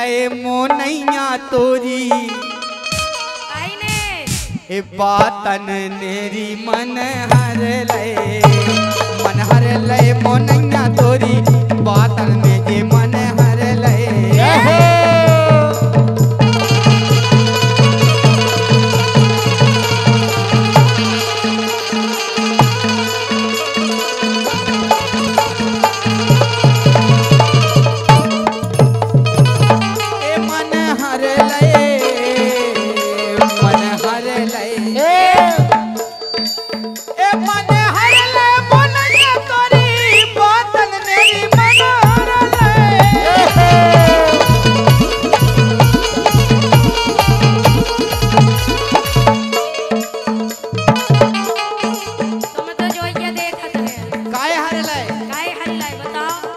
लय मोनैया तोरी। बातन नेरी मन हर लय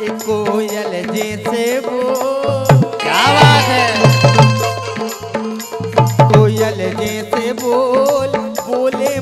कोयल जैसे वो। क्या बात है? कोयल जैसे बोल बोले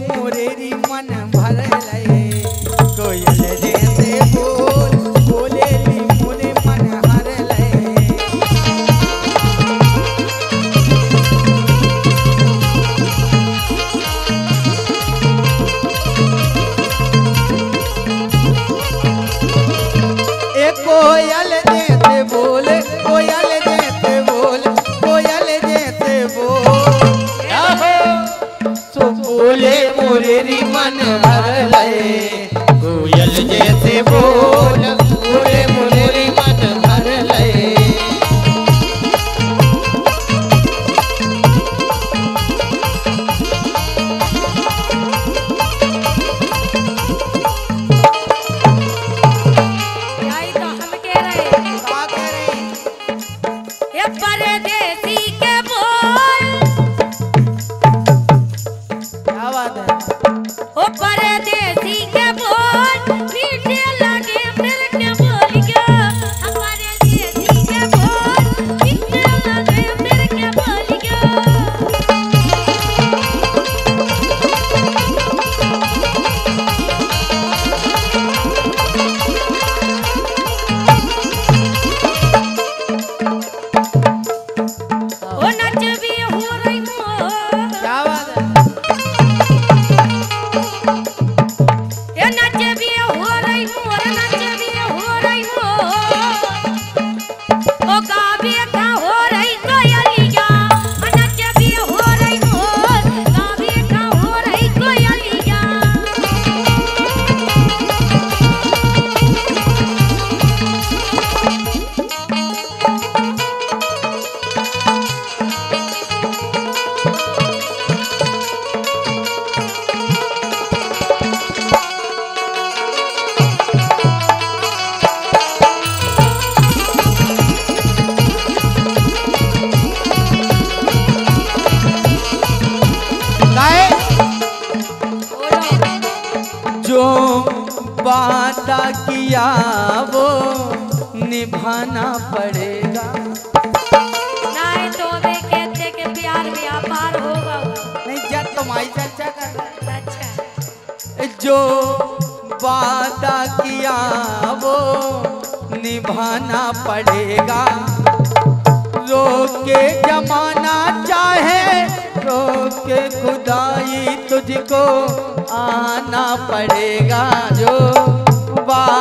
मोरेरी मन to be वादा किया वो निभाना पड़ेगा। नाय तो वे कहते कि प्यार व्यापार होगा। नहीं जब तुम्हारी चर्चा कर। अच्छा। जो वादा किया वो निभाना पड़ेगा। रोक के जमाना चाहे रोक के खुदाई तुझको आना पड़ेगा। जो वादा किया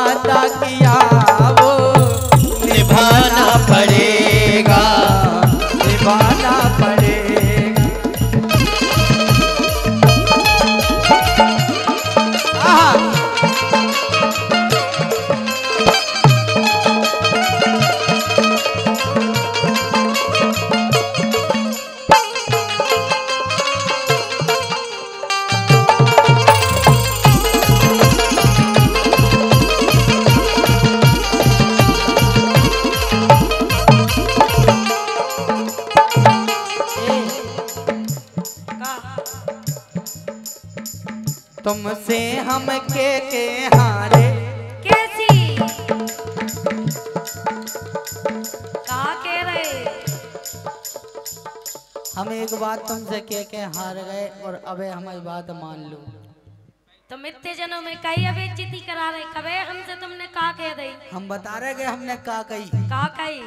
तुमसे हम के के हारे? कैसी? का कह रहे? हम एक बात तुमसे कह के हार गए और अबे हमारी बात मान लो। तुम इतने जनों में कई अभी अबेचिति करा रहे कबे हमसे तुमने का कह दी? हम बता रहे कि हमने का कही। का कही?